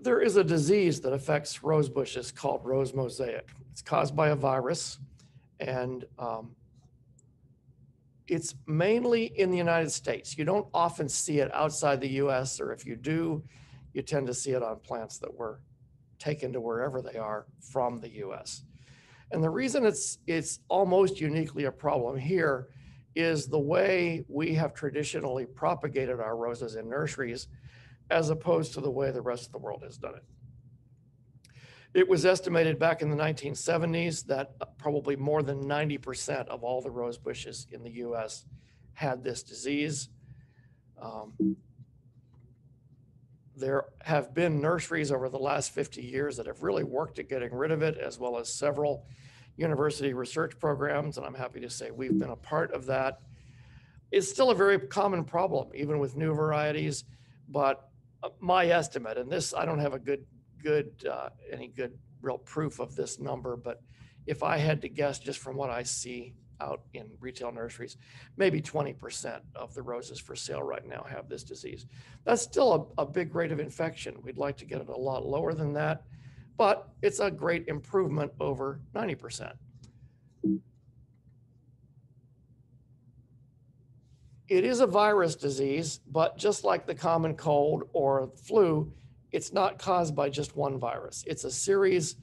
There is a disease that affects rose bushes called rose mosaic. It's caused by a virus and um, it's mainly in the United States. You don't often see it outside the US, or if you do, you tend to see it on plants that were taken to wherever they are from the US. And the reason it's it's almost uniquely a problem here is the way we have traditionally propagated our roses in nurseries as opposed to the way the rest of the world has done it. It was estimated back in the 1970s that probably more than 90% of all the rose bushes in the US had this disease. Um, there have been nurseries over the last 50 years that have really worked at getting rid of it, as well as several university research programs, and I'm happy to say we've been a part of that. It's still a very common problem, even with new varieties, but uh, my estimate, and this, I don't have a good, good, uh, any good real proof of this number, but if I had to guess just from what I see out in retail nurseries, maybe 20% of the roses for sale right now have this disease. That's still a, a big rate of infection. We'd like to get it a lot lower than that, but it's a great improvement over 90%. It is a virus disease, but just like the common cold or flu, it's not caused by just one virus. It's a series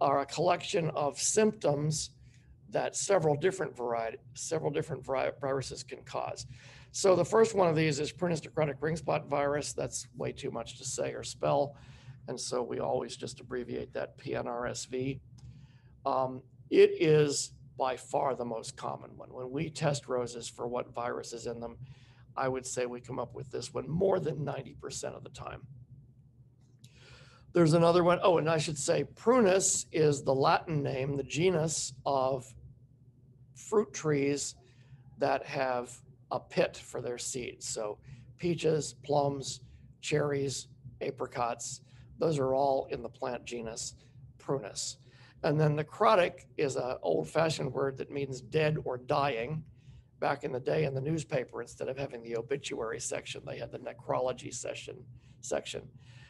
or a collection of symptoms that several different variety, several different viruses can cause. So the first one of these is Prunus necrotic ring spot virus. That's way too much to say or spell. And so we always just abbreviate that PNRSV. Um, it is by far the most common one. When we test roses for what virus is in them, I would say we come up with this one more than 90% of the time. There's another one. Oh, and I should say Prunus is the Latin name, the genus of fruit trees that have a pit for their seeds. So peaches, plums, cherries, apricots, those are all in the plant genus Prunus. And then necrotic is an old fashioned word that means dead or dying. Back in the day in the newspaper, instead of having the obituary section, they had the necrology session section.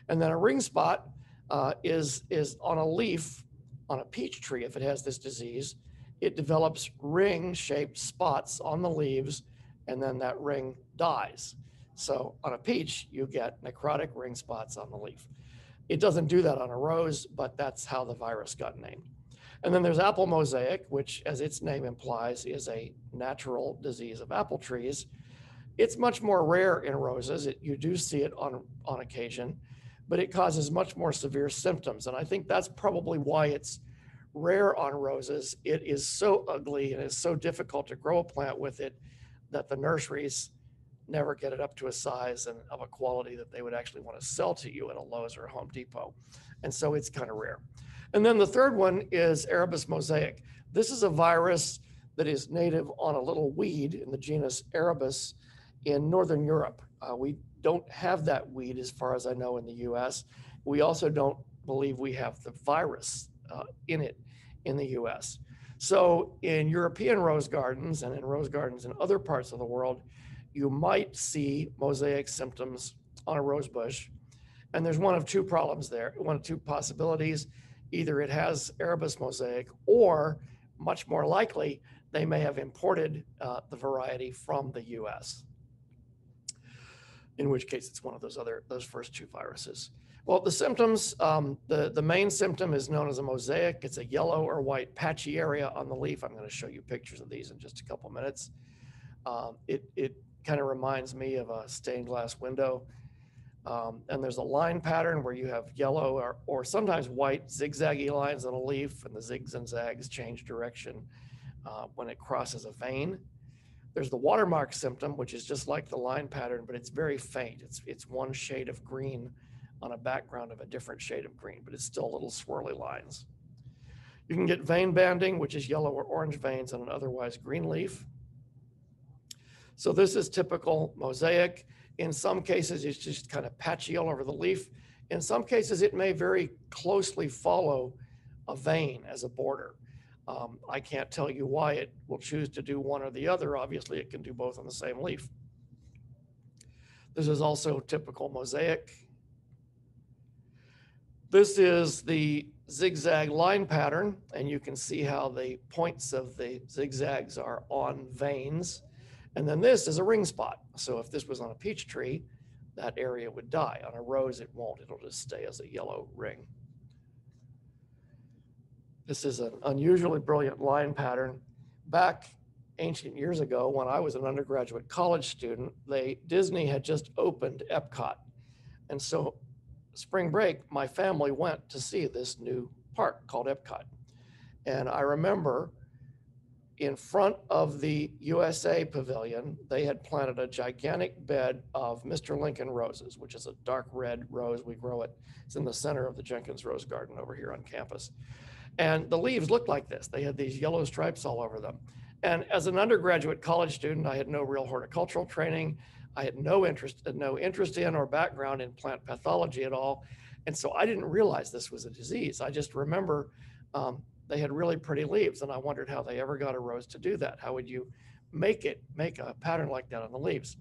And then a ring spot uh, is, is on a leaf on a peach tree if it has this disease. It develops ring shaped spots on the leaves, and then that ring dies. So on a peach, you get necrotic ring spots on the leaf. It doesn't do that on a rose, but that's how the virus got named. And then there's apple mosaic, which, as its name implies, is a natural disease of apple trees. It's much more rare in roses. It, you do see it on, on occasion, but it causes much more severe symptoms. And I think that's probably why it's rare on roses. It is so ugly and it's so difficult to grow a plant with it that the nurseries never get it up to a size and of a quality that they would actually want to sell to you at a Lowe's or a Home Depot. And so it's kind of rare. And then the third one is Arabis mosaic. This is a virus that is native on a little weed in the genus Arabis in Northern Europe. Uh, we don't have that weed as far as I know in the US. We also don't believe we have the virus uh, in it in the US. So in European rose gardens and in rose gardens in other parts of the world, you might see mosaic symptoms on a rose bush. And there's one of two problems there, one of two possibilities. Either it has Arabis mosaic, or much more likely, they may have imported uh, the variety from the US. In which case, it's one of those other, those first two viruses. Well, the symptoms, um, the, the main symptom is known as a mosaic. It's a yellow or white patchy area on the leaf. I'm going to show you pictures of these in just a couple minutes. Um, it, it kind of reminds me of a stained glass window. Um, and there's a line pattern where you have yellow or, or sometimes white zigzaggy lines on a leaf, and the zigs and zags change direction uh, when it crosses a vein. There's the watermark symptom, which is just like the line pattern, but it's very faint. It's, it's one shade of green on a background of a different shade of green, but it's still little swirly lines. You can get vein banding, which is yellow or orange veins on an otherwise green leaf. So this is typical mosaic. In some cases, it's just kind of patchy all over the leaf. In some cases, it may very closely follow a vein as a border. Um, I can't tell you why it will choose to do one or the other. Obviously, it can do both on the same leaf. This is also typical mosaic. This is the zigzag line pattern, and you can see how the points of the zigzags are on veins. And then this is a ring spot. So if this was on a peach tree, that area would die. On a rose, it won't. It'll just stay as a yellow ring. This is an unusually brilliant line pattern. Back ancient years ago, when I was an undergraduate college student, they Disney had just opened Epcot. And so spring break, my family went to see this new park called Epcot. And I remember in front of the USA Pavilion, they had planted a gigantic bed of Mr. Lincoln roses, which is a dark red rose. We grow it. It's in the center of the Jenkins Rose Garden over here on campus. And the leaves looked like this. They had these yellow stripes all over them. And as an undergraduate college student, I had no real horticultural training. I had no interest, no interest in or background in plant pathology at all. And so I didn't realize this was a disease. I just remember um, they had really pretty leaves, and I wondered how they ever got a rose to do that. How would you make it, make a pattern like that on the leaves?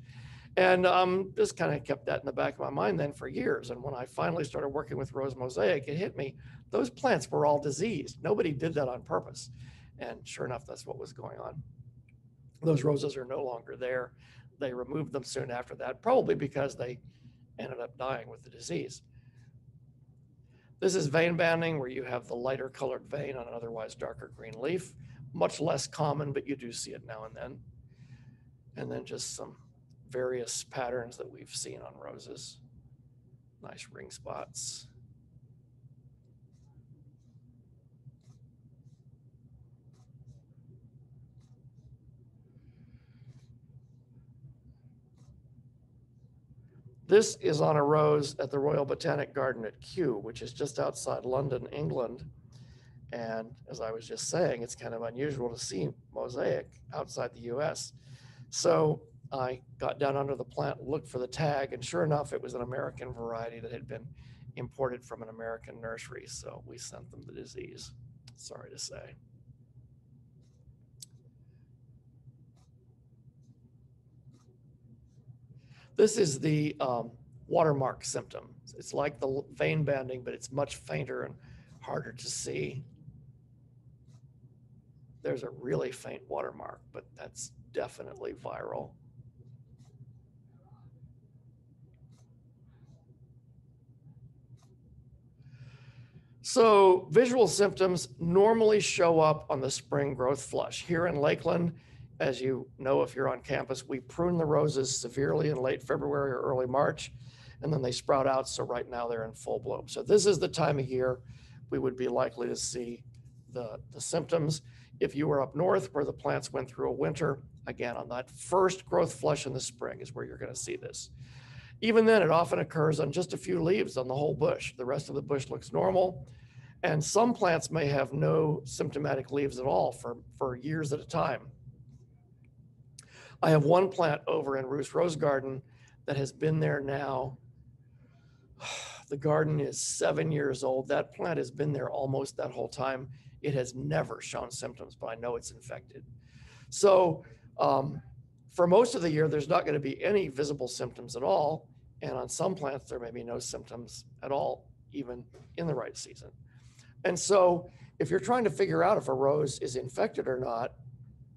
And um, just kind of kept that in the back of my mind then for years. And when I finally started working with rose mosaic, it hit me. Those plants were all diseased. Nobody did that on purpose. And sure enough, that's what was going on. Those roses are no longer there. They removed them soon after that, probably because they ended up dying with the disease. This is vein banding where you have the lighter colored vein on an otherwise darker green leaf. Much less common, but you do see it now and then. And then just some various patterns that we've seen on roses. Nice ring spots. This is on a rose at the Royal Botanic Garden at Kew, which is just outside London, England. And as I was just saying, it's kind of unusual to see mosaic outside the US. So I got down under the plant, looked for the tag, and sure enough, it was an American variety that had been imported from an American nursery. So we sent them the disease, sorry to say. This is the um, watermark symptom. It's like the vein banding, but it's much fainter and harder to see. There's a really faint watermark, but that's definitely viral. So visual symptoms normally show up on the spring growth flush. Here in Lakeland, as you know, if you're on campus, we prune the roses severely in late February or early March, and then they sprout out. So right now they're in full bloom. So this is the time of year we would be likely to see the, the symptoms. If you were up north where the plants went through a winter, again, on that first growth flush in the spring is where you're going to see this. Even then, it often occurs on just a few leaves on the whole bush. The rest of the bush looks normal. And some plants may have no symptomatic leaves at all for, for years at a time. I have one plant over in Ruth's Rose Garden that has been there now. The garden is seven years old. That plant has been there almost that whole time. It has never shown symptoms, but I know it's infected. So um, for most of the year, there's not going to be any visible symptoms at all. And on some plants, there may be no symptoms at all, even in the right season. And so if you're trying to figure out if a rose is infected or not,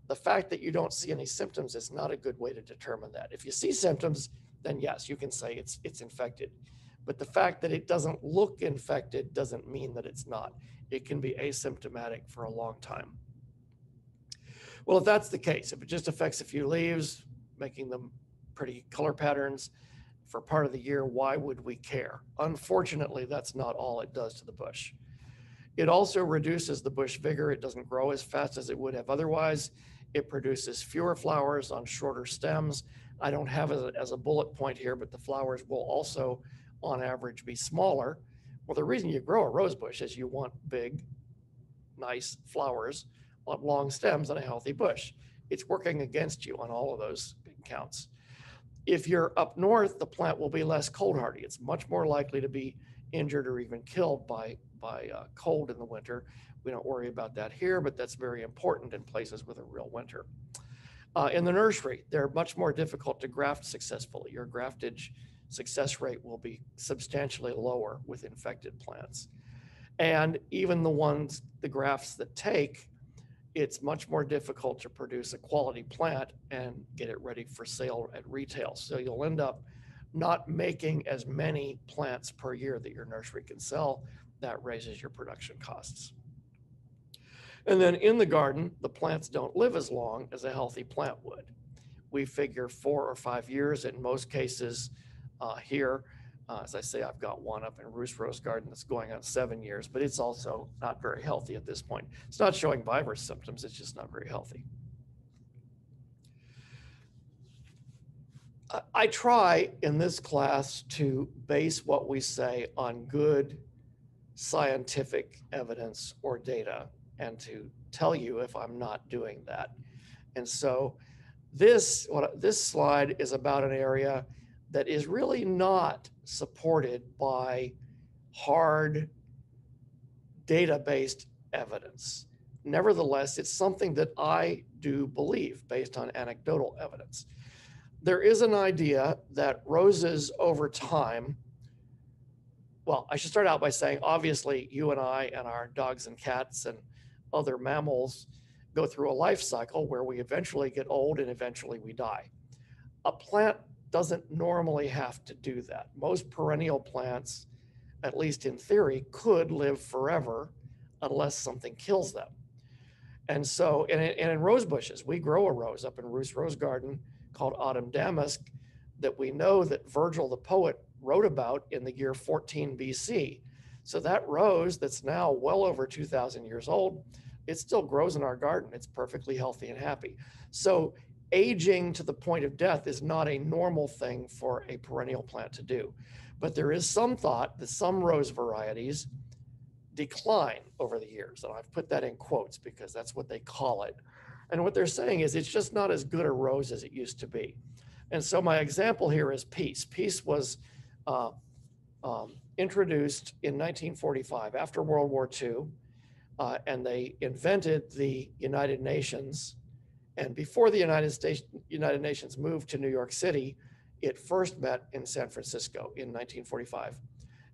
the fact that you don't see any symptoms is not a good way to determine that. If you see symptoms, then yes, you can say it's it's infected. But the fact that it doesn't look infected doesn't mean that it's not. It can be asymptomatic for a long time. Well, if that's the case, if it just affects a few leaves, making them pretty color patterns for part of the year, why would we care? Unfortunately, that's not all it does to the bush. It also reduces the bush vigor. It doesn't grow as fast as it would have otherwise. It produces fewer flowers on shorter stems. I don't have it as a bullet point here, but the flowers will also, on average, be smaller. Well, the reason you grow a rose bush is you want big, nice flowers on long stems on a healthy bush. It's working against you on all of those counts. If you're up north, the plant will be less cold hardy. It's much more likely to be injured or even killed by, by uh, cold in the winter. We don't worry about that here, but that's very important in places with a real winter. Uh, in the nursery, they're much more difficult to graft successfully. Your graftage success rate will be substantially lower with infected plants. And even the ones, the grafts that take, it's much more difficult to produce a quality plant and get it ready for sale at retail. So you'll end up not making as many plants per year that your nursery can sell. That raises your production costs. And then in the garden, the plants don't live as long as a healthy plant would. We figure four or five years in most cases uh, here. Uh, as I say, I've got one up in Ruth's Rose Garden that's going on seven years, but it's also not very healthy at this point. It's not showing virus symptoms, it's just not very healthy. I try in this class to base what we say on good scientific evidence or data and to tell you if I'm not doing that. And so this what this slide is about an area that is really not supported by hard data-based evidence. Nevertheless, it's something that I do believe based on anecdotal evidence. There is an idea that roses over time well, I should start out by saying, obviously, you and I and our dogs and cats and other mammals go through a life cycle where we eventually get old and eventually we die. A plant doesn't normally have to do that. Most perennial plants, at least in theory, could live forever unless something kills them. And so, and in, and in rose bushes, we grow a rose up in Ruth's Rose Garden called Autumn Damask that we know that Virgil the poet wrote about in the year 14 BC. So that rose that's now well over 2,000 years old, it still grows in our garden. It's perfectly healthy and happy. So aging to the point of death is not a normal thing for a perennial plant to do. But there is some thought that some rose varieties decline over the years. And I've put that in quotes because that's what they call it. And what they're saying is it's just not as good a rose as it used to be. And so my example here is peace. Peace was uh, um, introduced in 1945 after World War II, uh, and they invented the United Nations. And before the United States, United Nations moved to New York City, it first met in San Francisco in 1945.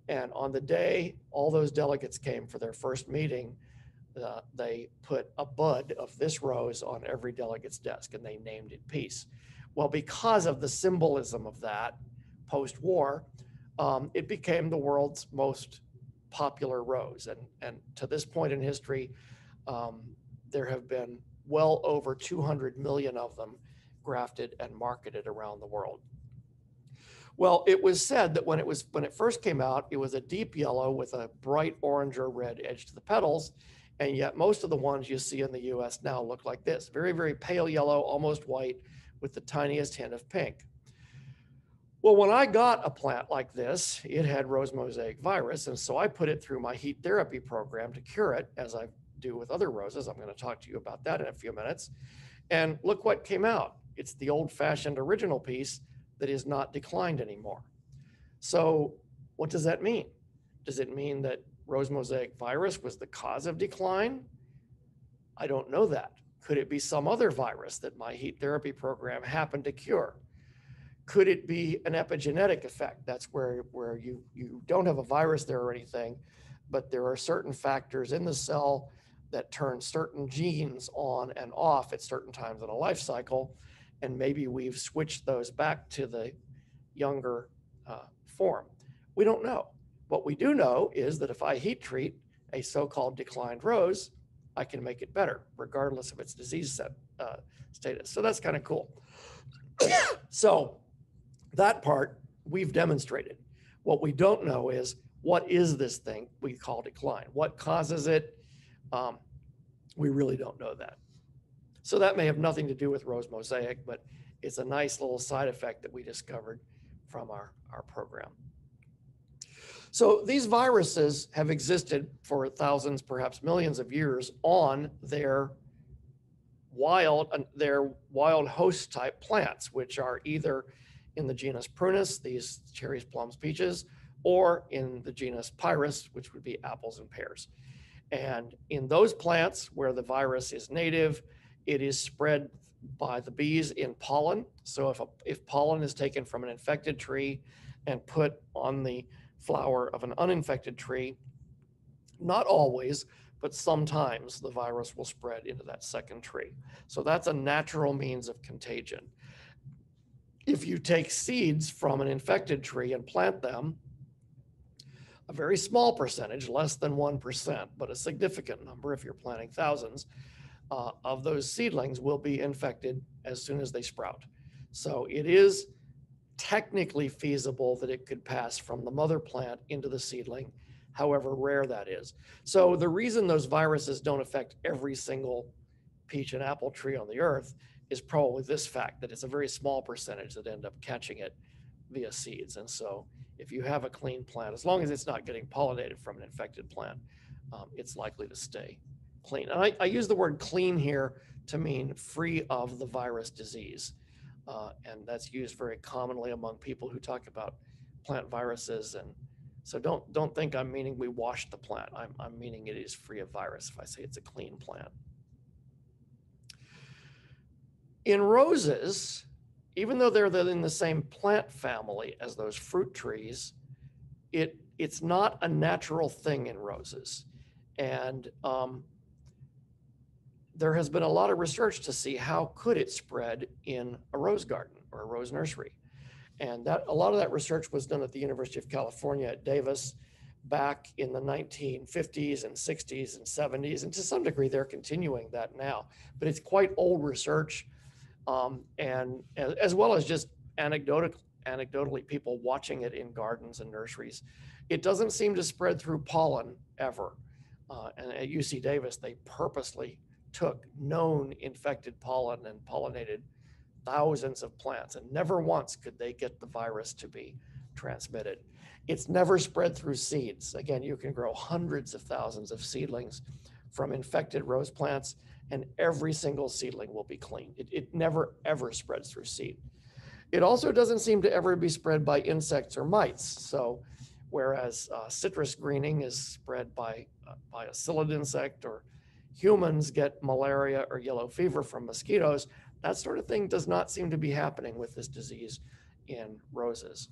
And on the day all those delegates came for their first meeting, uh, they put a bud of this rose on every delegate's desk and they named it peace. Well, because of the symbolism of that post war, um, it became the world's most popular rose. And, and to this point in history, um, there have been well over 200 million of them grafted and marketed around the world. Well, it was said that when it was when it first came out, it was a deep yellow with a bright orange or red edge to the petals, and yet most of the ones you see in the U.S. now look like this: very, very pale yellow, almost white, with the tiniest hint of pink. Well, when I got a plant like this, it had rose mosaic virus. And so I put it through my heat therapy program to cure it, as I do with other roses. I'm going to talk to you about that in a few minutes. And look what came out. It's the old fashioned original Peace that is not declined anymore. So, what does that mean? Does it mean that rose mosaic virus was the cause of decline? I don't know that. Could it be some other virus that my heat therapy program happened to cure? Could it be an epigenetic effect? That's where, where you, you don't have a virus there or anything, but there are certain factors in the cell that turn certain genes on and off at certain times in a life cycle. And maybe we've switched those back to the younger uh, form. We don't know. What we do know is that if I heat treat a so-called declined rose, I can make it better, regardless of its disease set, uh, status. So that's kind of cool. so that part we've demonstrated. What we don't know is what is this thing we call decline? What causes it? Um, we really don't know that. So that may have nothing to do with rose mosaic, but it's a nice little side effect that we discovered from our, our program. So these viruses have existed for thousands, perhaps millions of years on their wild, their wild host type plants, which are either in the genus Prunus, these cherries, plums, peaches, or in the genus Pyrus, which would be apples and pears. And in those plants where the virus is native, it is spread by the bees in pollen. So if, a, if pollen is taken from an infected tree, and put on the flower of an uninfected tree. Not always, but sometimes the virus will spread into that second tree. So that's a natural means of contagion. If you take seeds from an infected tree and plant them, a very small percentage, less than 1%, but a significant number if you're planting thousands, uh, of those seedlings will be infected as soon as they sprout. So it is technically feasible that it could pass from the mother plant into the seedling, however rare that is. So the reason those viruses don't affect every single peach and apple tree on the earth is probably this fact that it's a very small percentage that end up catching it via seeds. And so if you have a clean plant, as long as it's not getting pollinated from an infected plant, um, it's likely to stay clean. And I, I, use the word clean here to mean free of the virus disease. Uh, and that's used very commonly among people who talk about plant viruses. And so don't, don't think I'm meaning we wash the plant. I'm, I'm meaning it is free of virus if I say it's a clean plant. In roses, even though they're in the same plant family as those fruit trees, it it's not a natural thing in roses. And um, there has been a lot of research to see how could it spread in a rose garden or a rose nursery. And that a lot of that research was done at the University of California at Davis back in the 1950s and 60s and 70s. And to some degree, they're continuing that now. But it's quite old research um, and as well as just anecdotal, anecdotally people watching it in gardens and nurseries. It doesn't seem to spread through pollen ever. Uh, and at UC Davis, they purposely took known infected pollen and pollinated thousands of plants, and never once could they get the virus to be transmitted. It's never spread through seeds. Again, you can grow hundreds of thousands of seedlings from infected rose plants and every single seedling will be clean. It, it never ever spreads through seed. It also doesn't seem to ever be spread by insects or mites. So, whereas uh, citrus greening is spread by uh, by a psyllid insect, or humans get malaria or yellow fever from mosquitoes, that sort of thing does not seem to be happening with this disease in roses.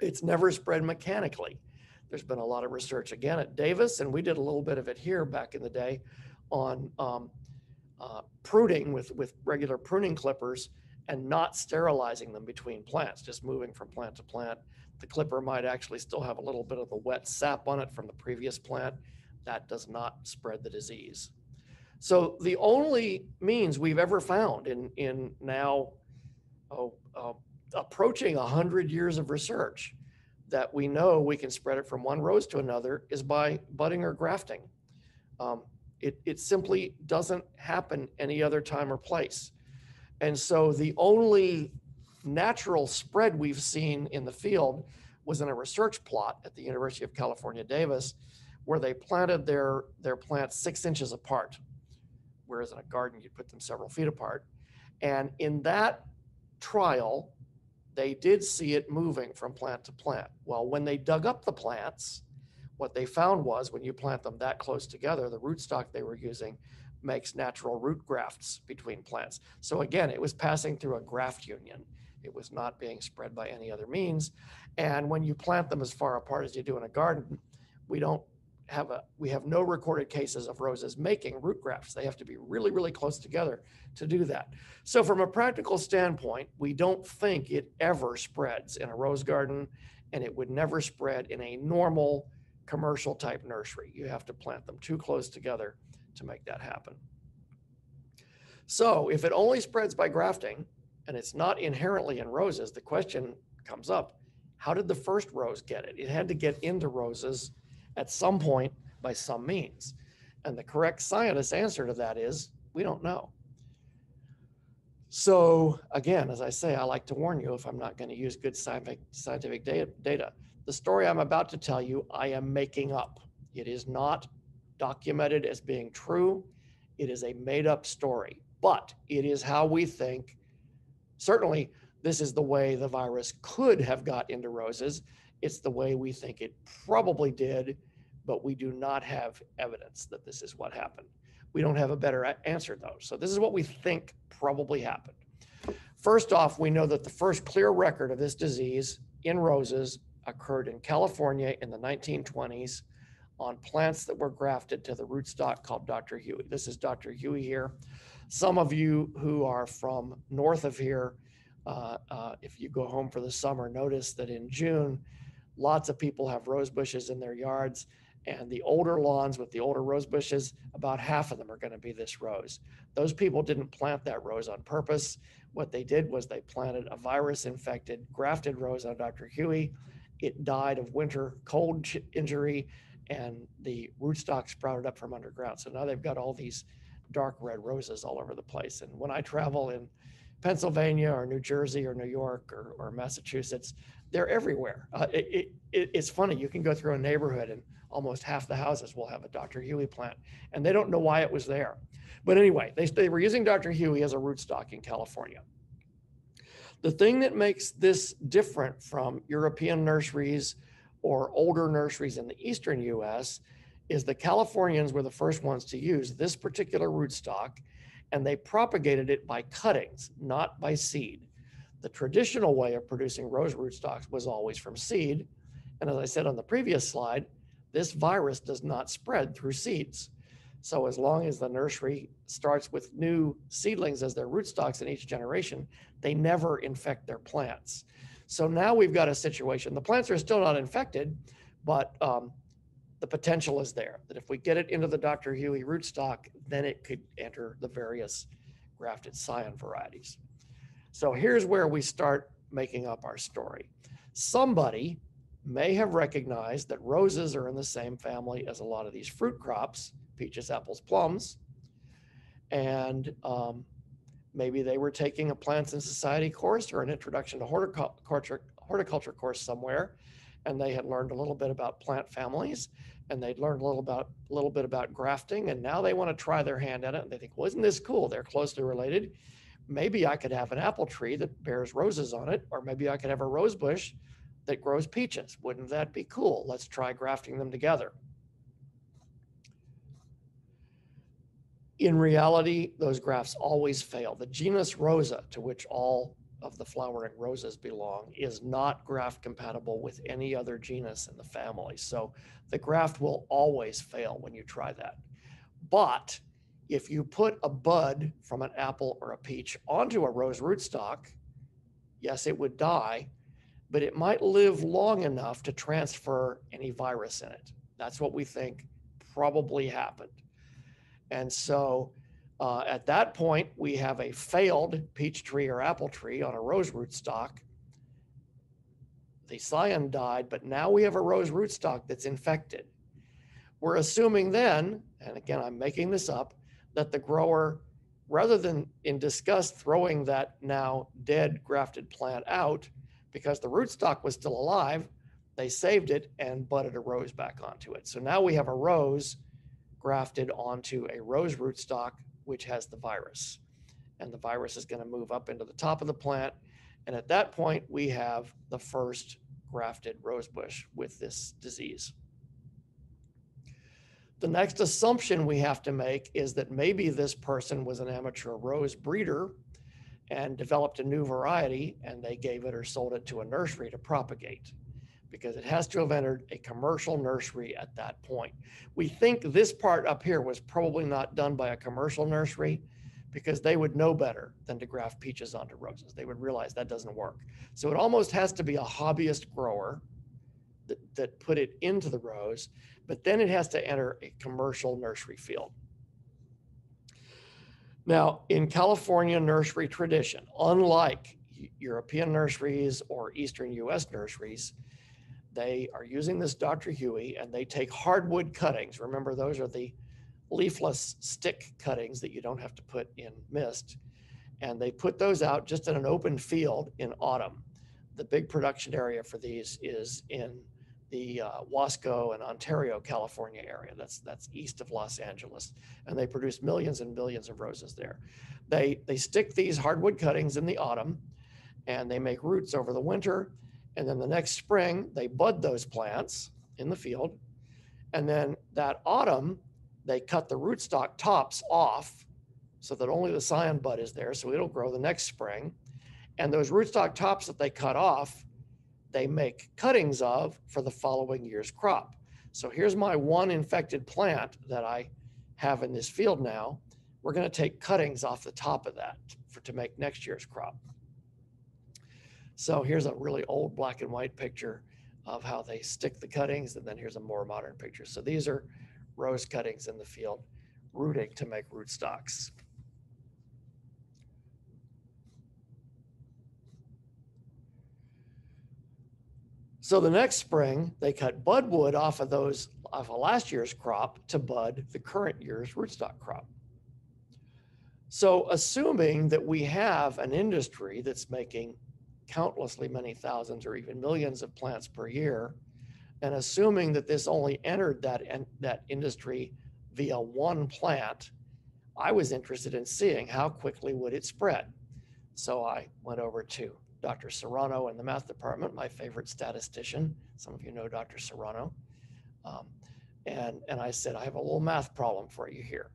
It's never spread mechanically. There's been a lot of research again at Davis, and we did a little bit of it here back in the day on um, uh, pruning with, with regular pruning clippers and not sterilizing them between plants, just moving from plant to plant. The clipper might actually still have a little bit of the wet sap on it from the previous plant. That does not spread the disease. So the only means we've ever found in, in now oh, uh, approaching 100 years of research that we know we can spread it from one rose to another is by budding or grafting. Um, it, it simply doesn't happen any other time or place. And so the only natural spread we've seen in the field was in a research plot at the University of California, Davis, where they planted their, their plants six inches apart, whereas in a garden, you'd put them several feet apart. And in that trial, they did see it moving from plant to plant. Well, when they dug up the plants, what they found was when you plant them that close together, the rootstock they were using makes natural root grafts between plants. So again, it was passing through a graft union. It was not being spread by any other means. And when you plant them as far apart as you do in a garden, we don't have a we have no recorded cases of roses making root grafts. They have to be really, really close together to do that. So from a practical standpoint, we don't think it ever spreads in a rose garden, and it would never spread in a normal commercial type nursery. You have to plant them too close together to make that happen. So if it only spreads by grafting and it's not inherently in roses, the question comes up, how did the first rose get it? It had to get into roses at some point by some means. And the correct scientist answer to that is, we don't know. So again, as I say, I like to warn you if I'm not going to use good scientific, scientific data. The story I'm about to tell you, I am making up. It is not documented as being true. It is a made up story, but it is how we think. Certainly, this is the way the virus could have got into roses. It's the way we think it probably did, but we do not have evidence that this is what happened. We don't have a better answer, though. So, this is what we think probably happened. First off, we know that the first clear record of this disease in roses occurred in California in the 1920s on plants that were grafted to the rootstock called Dr. Huey. This is Dr. Huey here. Some of you who are from north of here, uh, uh, if you go home for the summer, notice that in June, lots of people have rose bushes in their yards. And the older lawns with the older rose bushes, about half of them are going to be this rose. Those people didn't plant that rose on purpose. What they did was they planted a virus infected grafted rose on Dr. Huey. It died of winter cold injury and the rootstock sprouted up from underground. So now they've got all these dark red roses all over the place. And when I travel in Pennsylvania or New Jersey or New York or, or Massachusetts, they're everywhere. Uh, it, it, it's funny. You can go through a neighborhood and almost half the houses will have a Dr. Huey plant, and they don't know why it was there. But anyway, they, they were using Dr. Huey as a rootstock in California. The thing that makes this different from European nurseries or older nurseries in the eastern US is the Californians were the first ones to use this particular rootstock and they propagated it by cuttings, not by seed. The traditional way of producing rose rootstocks was always from seed. And as I said on the previous slide, this virus does not spread through seeds. So as long as the nursery starts with new seedlings as their rootstocks in each generation, they never infect their plants. So now we've got a situation. The plants are still not infected, but um, the potential is there that if we get it into the Dr. Huey rootstock, then it could enter the various grafted scion varieties. So here's where we start making up our story. Somebody may have recognized that roses are in the same family as a lot of these fruit crops, peaches, apples, plums. And um, maybe they were taking a plants and society course or an introduction to horticulture, horticulture course somewhere, and they had learned a little bit about plant families and they'd learned a little about a little bit about grafting and now they want to try their hand at it and they think well isn't this cool they're closely related maybe i could have an apple tree that bears roses on it or maybe i could have a rose bush that grows peaches. Wouldn't that be cool? Let's try grafting them together. In reality, those grafts always fail. The genus Rosa, to which all of the flowering roses belong, is not graft compatible with any other genus in the family. So the graft will always fail when you try that. But if you put a bud from an apple or a peach onto a rose rootstock, yes, it would die, but it might live long enough to transfer any virus in it. That's what we think probably happened. And so uh, at that point, we have a failed peach tree or apple tree on a rose rootstock. The scion died, but now we have a rose rootstock that's infected. We're assuming then, and again, I'm making this up, that the grower, rather than in disgust throwing that now dead grafted plant out, because the rootstock was still alive, they saved it and budded a rose back onto it. So now we have a rose grafted onto a rose rootstock, which has the virus. And the virus is going to move up into the top of the plant. And at that point, we have the first grafted rose bush with this disease. The next assumption we have to make is that maybe this person was an amateur rose breeder and developed a new variety and they gave it or sold it to a nursery to propagate because it has to have entered a commercial nursery at that point. We think this part up here was probably not done by a commercial nursery because they would know better than to graft peaches onto roses. They would realize that doesn't work. So it almost has to be a hobbyist grower that, that put it into the rose, but then it has to enter a commercial nursery field. Now, in California nursery tradition, unlike European nurseries or Eastern US nurseries, they are using this Dr. Huey and they take hardwood cuttings. Remember, those are the leafless stick cuttings that you don't have to put in mist. And they put those out just in an open field in autumn. The big production area for these is in the uh, Wasco and Ontario, California area. That's that's east of Los Angeles, and they produce millions and millions of roses there. They they stick these hardwood cuttings in the autumn, and they make roots over the winter, and then the next spring they bud those plants in the field, and then that autumn they cut the rootstock tops off so that only the scion bud is there, so it'll grow the next spring, and those rootstock tops that they cut off they make cuttings of for the following year's crop. So here's my one infected plant that I have in this field now. We're going to take cuttings off the top of that for to make next year's crop. So here's a really old black and white picture of how they stick the cuttings, and then here's a more modern picture. So these are rose cuttings in the field, rooting to make rootstocks. So the next spring, they cut budwood off of those off of last year's crop to bud the current year's rootstock crop. So assuming that we have an industry that's making countlessly many thousands or even millions of plants per year, and assuming that this only entered that that industry via one plant, I was interested in seeing how quickly would it spread. So I went over to Dr. Serrano in the math department, my favorite statistician. Some of you know Dr. Serrano. Um, and, and I said, I have a little math problem for you here.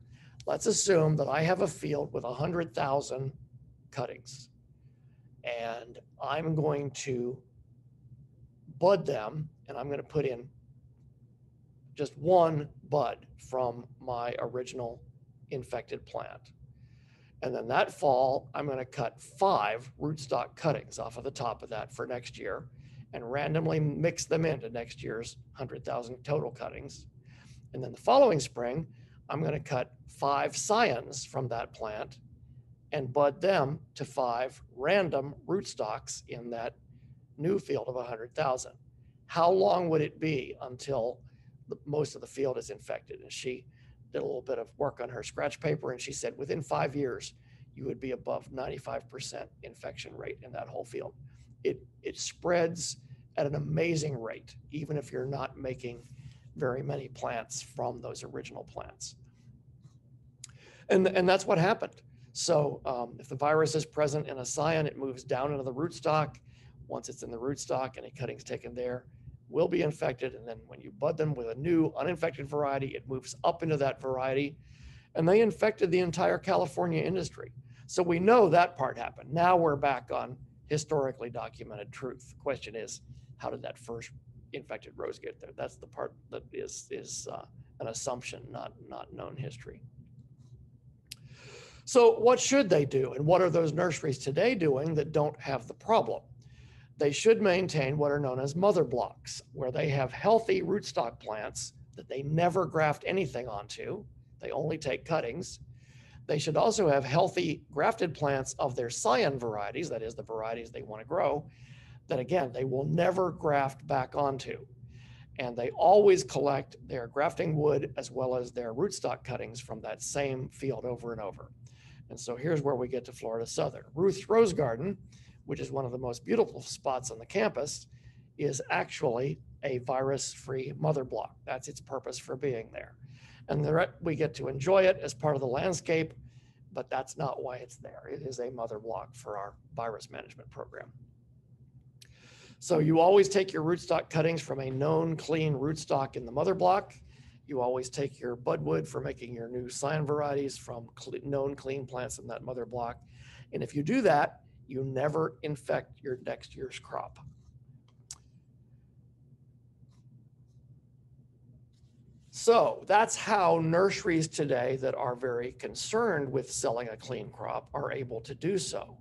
Let's assume that I have a field with 100,000 cuttings and I'm going to bud them and I'm going to put in just one bud from my original infected plant. And then that fall, I'm going to cut five rootstock cuttings off of the top of that for next year and randomly mix them into next year's 100,000 total cuttings. And then the following spring, I'm going to cut five scions from that plant and bud them to five random rootstocks in that new field of 100,000. How long would it be until the, most of the field is infected? And she did a little bit of work on her scratch paper and she said within five years, you would be above 95% infection rate in that whole field. It, it spreads at an amazing rate, even if you're not making very many plants from those original plants. And, and that's what happened. So um, if the virus is present in a scion, it moves down into the rootstock. Once it's in the rootstock, any cuttings taken there will be infected. And then when you bud them with a new uninfected variety, it moves up into that variety. And they infected the entire California industry. So we know that part happened. Now we're back on historically documented truth. The question is, how did that first infected rose get there? That's the part that is is uh, an assumption, not not known history. So what should they do? And what are those nurseries today doing that don't have the problem? They should maintain what are known as mother blocks, where they have healthy rootstock plants that they never graft anything onto. They only take cuttings. They should also have healthy grafted plants of their scion varieties, that is the varieties they want to grow, that again, they will never graft back onto. And they always collect their grafting wood as well as their rootstock cuttings from that same field over and over. And so here's where we get to Florida Southern. Ruth's Rose Garden, which is one of the most beautiful spots on the campus, is actually a virus-free mother block. That's its purpose for being there. And the, we get to enjoy it as part of the landscape, but that's not why it's there. It is a mother block for our virus management program. So you always take your rootstock cuttings from a known clean rootstock in the mother block you always take your budwood for making your new scion varieties from known clean plants in that mother block. And if you do that, you never infect your next year's crop. So that's how nurseries today that are very concerned with selling a clean crop are able to do so.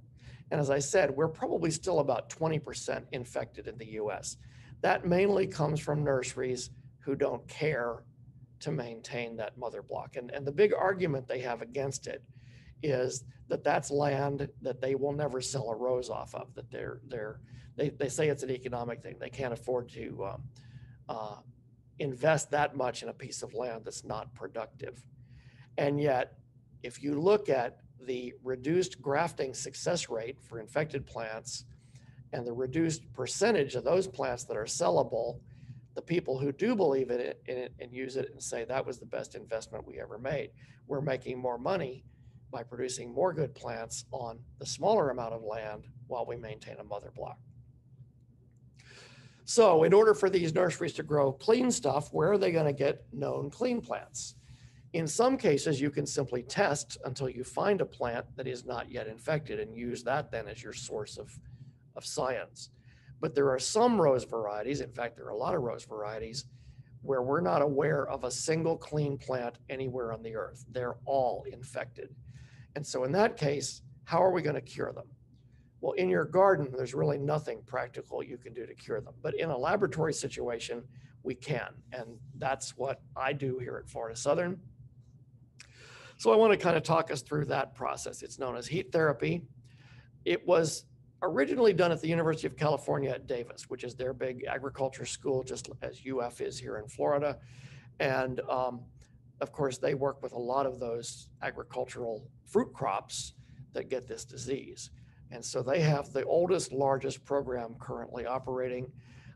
And as I said, we're probably still about 20% infected in the US. That mainly comes from nurseries who don't care to maintain that mother block. And, and the big argument they have against it is that that's land that they will never sell a rose off of, that they're, they're, they, they say it's an economic thing. They can't afford to um, uh, invest that much in a piece of land that's not productive. And yet, if you look at the reduced grafting success rate for infected plants and the reduced percentage of those plants that are sellable the people who do believe in it, in it and use it and say that was the best investment we ever made. We're making more money by producing more good plants on the smaller amount of land while we maintain a mother block. So in order for these nurseries to grow clean stuff, where are they going to get known clean plants? In some cases, you can simply test until you find a plant that is not yet infected and use that then as your source of, of scions. But there are some rose varieties, in fact, there are a lot of rose varieties where we're not aware of a single clean plant anywhere on the earth. They're all infected. And so in that case, how are we going to cure them? Well, in your garden, there's really nothing practical you can do to cure them. But in a laboratory situation, we can. And that's what I do here at Florida Southern. So I want to kind of talk us through that process. It's known as heat therapy. It was originally done at the University of California at Davis, which is their big agriculture school, just as UF is here in Florida. And um, of course, they work with a lot of those agricultural fruit crops that get this disease. And so they have the oldest, largest program currently operating.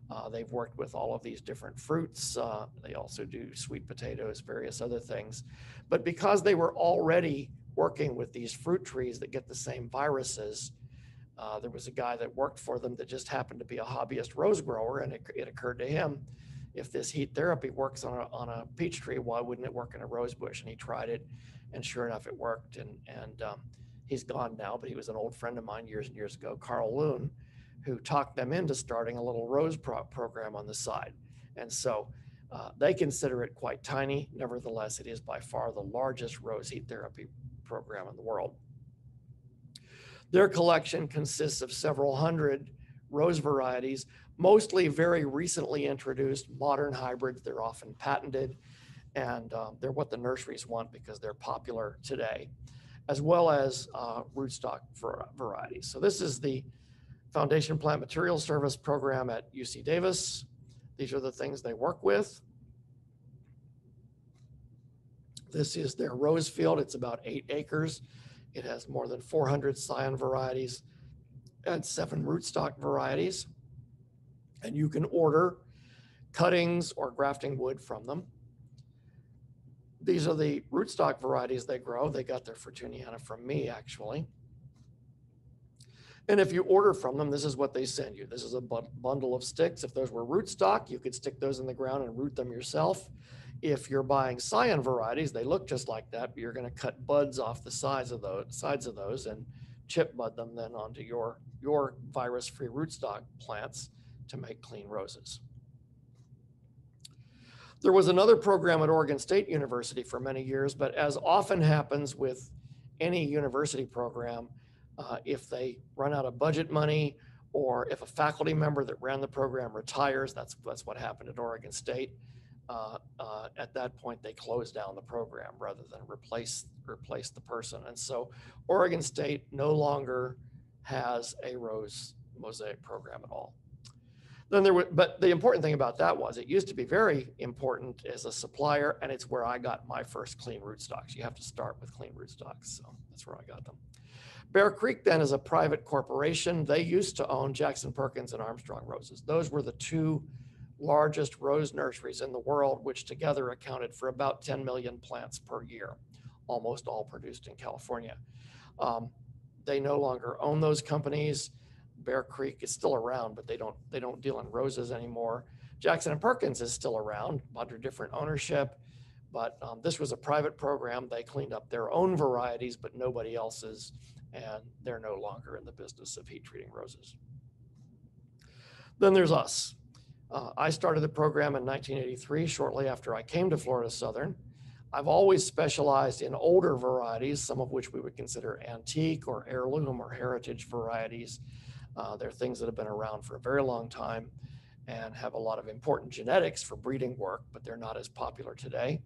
Uh, they've worked with all of these different fruits. Uh, they also do sweet potatoes, various other things. But because they were already working with these fruit trees that get the same viruses, uh, there was a guy that worked for them that just happened to be a hobbyist rose grower, and it, it occurred to him, if this heat therapy works on a, on a peach tree, why wouldn't it work in a rose bush? And he tried it, and sure enough, it worked. And and um, he's gone now, but he was an old friend of mine years and years ago, Carl Loon, who talked them into starting a little rose pro- program on the side. And so uh, they consider it quite tiny. Nevertheless, it is by far the largest rose heat therapy program in the world. Their collection consists of several hundred rose varieties, mostly very recently introduced modern hybrids. They're often patented, and uh, they're what the nurseries want because they're popular today, as well as uh, rootstock varieties. So this is the Foundation Plant Material Service program at UC Davis. These are the things they work with. This is their rose field. It's about eight acres. It has more than 400 scion varieties and seven rootstock varieties. And you can order cuttings or grafting wood from them. These are the rootstock varieties they grow. They got their Fortuniana from me, actually. And if you order from them, this is what they send you. This is a bundle of sticks. If those were rootstock, you could stick those in the ground and root them yourself. If you're buying scion varieties, they look just like that, but you're going to cut buds off the sides of those sides of those and chip bud them then onto your your virus-free rootstock plants to make clean roses. There was another program at Oregon State University for many years, but as often happens with any university program, uh, if they run out of budget money or if a faculty member that ran the program retires, that's, that's what happened at Oregon State uh, uh, at that point they closed down the program rather than replace replace the person. And so Oregon State no longer has a rose mosaic program at all. Then there were, but the important thing about that was it used to be very important as a supplier, and it's where I got my first clean rootstocks. You have to start with clean rootstocks, so that's where I got them. Bear Creek then is a private corporation. They used to own Jackson Perkins and Armstrong Roses. Those were the two largest rose nurseries in the world, which together accounted for about 10 million plants per year, almost all produced in California. Um, they no longer own those companies. Bear Creek is still around, but they don't they don't deal in roses anymore. Jackson and Perkins is still around under different ownership, but um, this was a private program. They cleaned up their own varieties, but nobody else's, and they're no longer in the business of heat treating roses. Then there's us. Uh, I started the program in 1983, shortly after I came to Florida Southern. I've always specialized in older varieties, some of which we would consider antique or heirloom or heritage varieties. Uh, they're things that have been around for a very long time and have a lot of important genetics for breeding work, but they're not as popular today.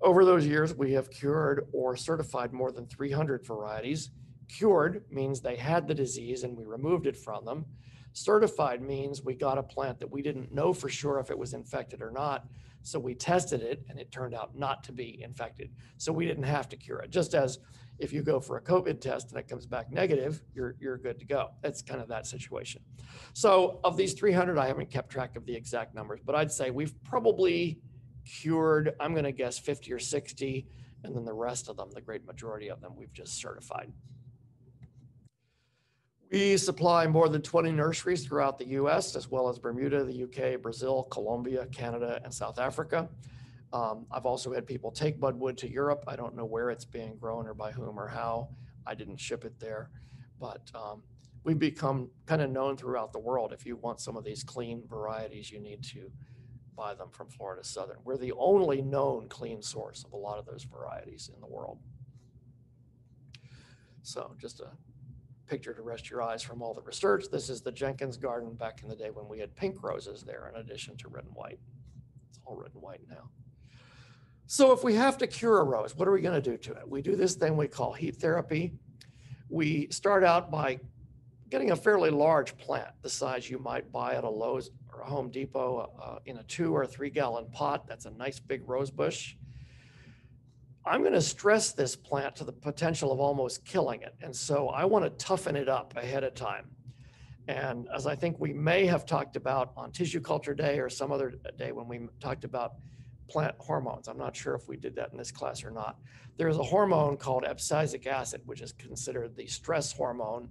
Over those years, we have cured or certified more than 300 varieties. Cured means they had the disease and we removed it from them. Certified means we got a plant that we didn't know for sure if it was infected or not. So we tested it and it turned out not to be infected. So we didn't have to cure it. Just as if you go for a COVID test and it comes back negative, you're, you're good to go. That's kind of that situation. So of these 300, I haven't kept track of the exact numbers, but I'd say we've probably cured, I'm going to guess 50 or 60, and then the rest of them, the great majority of them, we've just certified. We supply more than 20 nurseries throughout the US, as well as Bermuda, the UK, Brazil, Colombia, Canada, and South Africa. Um, I've also had people take budwood to Europe. I don't know where it's being grown or by whom or how. I didn't ship it there, but um, we've become kind of known throughout the world. If you want some of these clean varieties, you need to buy them from Florida Southern. We're the only known clean source of a lot of those varieties in the world. So just a picture to rest your eyes from all the research. This is the Jenkins garden back in the day when we had pink roses there in addition to red and white. It's all red and white now. So if we have to cure a rose, what are we going to do to it? We do this thing we call heat therapy. We start out by getting a fairly large plant, the size you might buy at a Lowe's or a Home Depot uh, in a two or three gallon pot. That's a nice big rose bush. I'm going to stress this plant to the potential of almost killing it. And so I want to toughen it up ahead of time. And as I think we may have talked about on Tissue Culture Day or some other day when we talked about plant hormones, I'm not sure if we did that in this class or not. There's a hormone called abscisic acid, which is considered the stress hormone.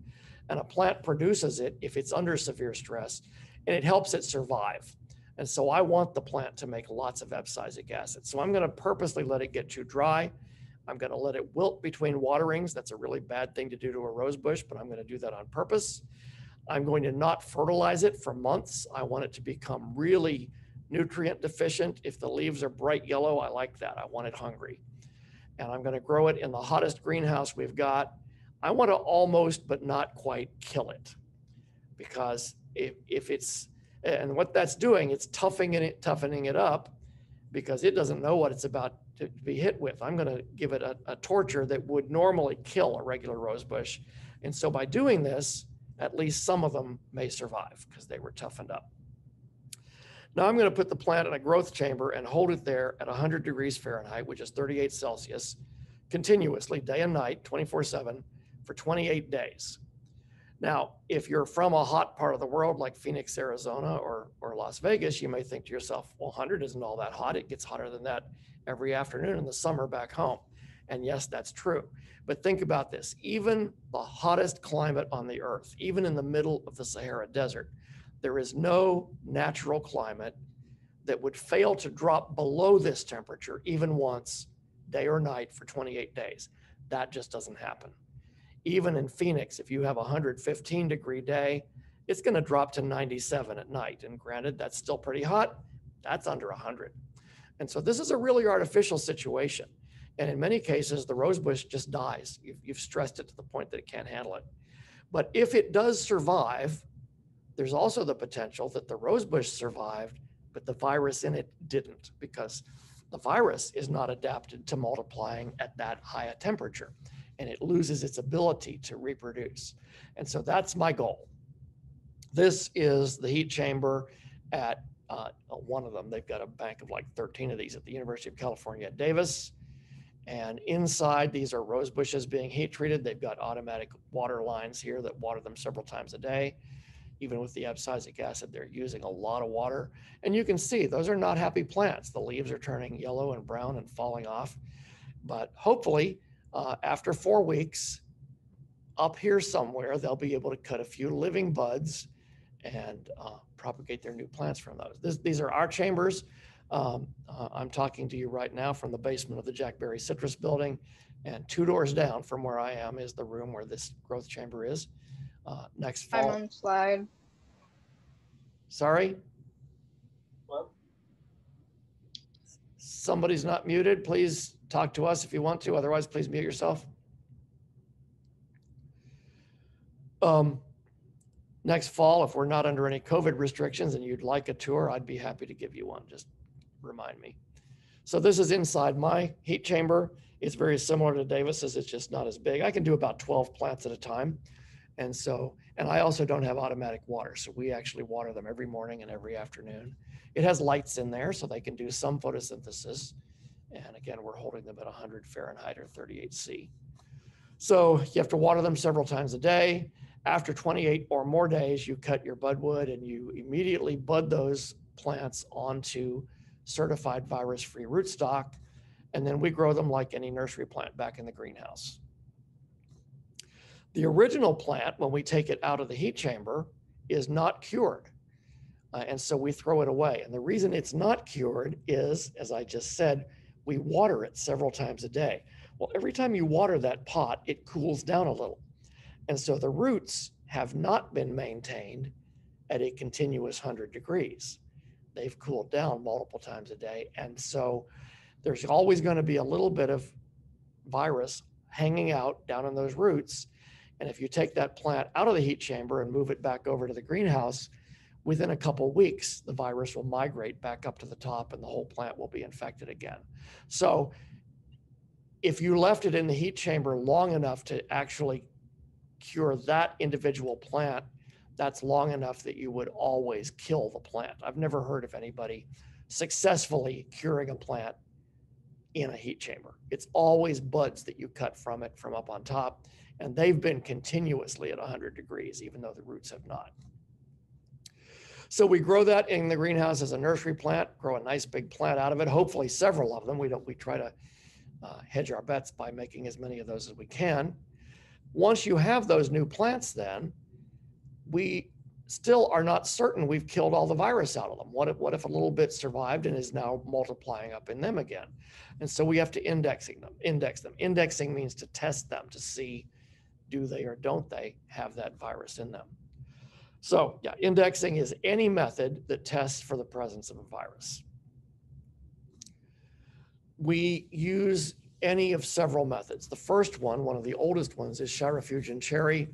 And a plant produces it if it's under severe stress, and it helps it survive. And so I want the plant to make lots of abscisic acid. So I'm going to purposely let it get too dry. I'm going to let it wilt between waterings. That's a really bad thing to do to a rose bush, but I'm going to do that on purpose. I'm going to not fertilize it for months. I want it to become really nutrient deficient. If the leaves are bright yellow, I like that. I want it hungry. And I'm going to grow it in the hottest greenhouse we've got. I want to almost, but not quite kill it because if, if it's and what that's doing, it's toughening it, toughening it up because it doesn't know what it's about to be hit with. I'm going to give it a, a torture that would normally kill a regular rose bush. And so by doing this, at least some of them may survive because they were toughened up. Now I'm going to put the plant in a growth chamber and hold it there at 100 degrees Fahrenheit, which is 38 Celsius, continuously, day and night, 24 7, for 28 days. Now, if you're from a hot part of the world like Phoenix, Arizona, or, or Las Vegas, you may think to yourself, well, 100 isn't all that hot. It gets hotter than that every afternoon in the summer back home. And yes, that's true. But think about this even the hottest climate on the earth, even in the middle of the Sahara Desert, there is no natural climate that would fail to drop below this temperature even once, day or night, for 28 days. That just doesn't happen even in Phoenix, if you have a 115 degree day, it's going to drop to 97 at night. And granted, that's still pretty hot. That's under 100. And so this is a really artificial situation. And in many cases, the rosebush just dies. You've, you've stressed it to the point that it can't handle it. But if it does survive, there's also the potential that the rosebush survived, but the virus in it didn't because the virus is not adapted to multiplying at that high a temperature and it loses its ability to reproduce. And so that's my goal. This is the heat chamber at uh, one of them. They've got a bank of like 13 of these at the University of California at Davis. And inside, these are rose bushes being heat treated. They've got automatic water lines here that water them several times a day. Even with the abscisic acid, they're using a lot of water. And you can see those are not happy plants. The leaves are turning yellow and brown and falling off. But hopefully, uh, after four weeks, up here somewhere, they'll be able to cut a few living buds and uh, propagate their new plants from those. This, these are our chambers. Um, uh, I'm talking to you right now from the basement of the Jack Berry Citrus Building, and two doors down from where I am is the room where this growth chamber is. Uh, next fall. I'm on slide. Sorry? Somebody's not muted. Please talk to us if you want to. Otherwise, please mute yourself. Um, next fall, if we're not under any COVID restrictions and you'd like a tour, I'd be happy to give you one. Just remind me. So this is inside my heat chamber. It's very similar to Davis's. It's just not as big. I can do about 12 plants at a time. And so, and I also don't have automatic water. So we actually water them every morning and every afternoon. It has lights in there so they can do some photosynthesis. And again, we're holding them at 100 Fahrenheit or 38 C. So you have to water them several times a day. After 28 or more days, you cut your budwood and you immediately bud those plants onto certified virus-free rootstock. And then we grow them like any nursery plant back in the greenhouse. The original plant, when we take it out of the heat chamber, is not cured. Uh, and so we throw it away. And the reason it's not cured is, as I just said, we water it several times a day. Well, every time you water that pot, it cools down a little. And so the roots have not been maintained at a continuous 100 degrees. They've cooled down multiple times a day. And so there's always going to be a little bit of virus hanging out down in those roots. And if you take that plant out of the heat chamber and move it back over to the greenhouse, within a couple weeks, the virus will migrate back up to the top and the whole plant will be infected again. So if you left it in the heat chamber long enough to actually cure that individual plant, that's long enough that you would always kill the plant. I've never heard of anybody successfully curing a plant in a heat chamber. It's always buds that you cut from it from up on top, and they've been continuously at 100 degrees, even though the roots have not. So we grow that in the greenhouse as a nursery plant, grow a nice big plant out of it, hopefully several of them. We don't, we try to uh, hedge our bets by making as many of those as we can. Once you have those new plants, then we still are not certain we've killed all the virus out of them. What if, what if a little bit survived and is now multiplying up in them again? And so we have to indexing them, index them. Indexing means to test them to see do they or don't they have that virus in them. So yeah, indexing is any method that tests for the presence of a virus. We use any of several methods. The first one, one of the oldest ones, is Shirofugen cherry.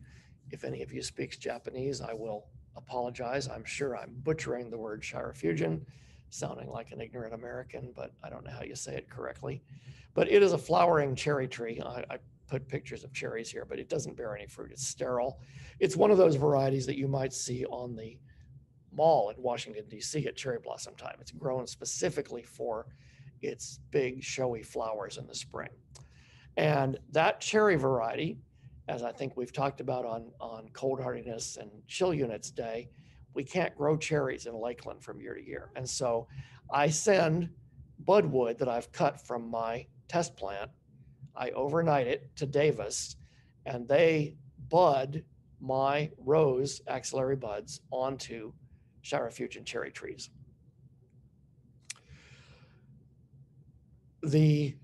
If any of you speaks Japanese, I will apologize. I'm sure I'm butchering the word Shirofugen, sounding like an ignorant American, but I don't know how you say it correctly. But it is a flowering cherry tree. I, I put pictures of cherries here, but it doesn't bear any fruit. It's sterile. It's one of those varieties that you might see on the mall in Washington, D.C. at cherry blossom time. It's grown specifically for its big, showy flowers in the spring. And that cherry variety, as I think we've talked about on, on cold hardiness and chill units day, we can't grow cherries in Lakeland from year to year. And so I send budwood that I've cut from my test plant I overnight it to Davis, and they bud my rose axillary buds onto Shirofugen cherry trees. The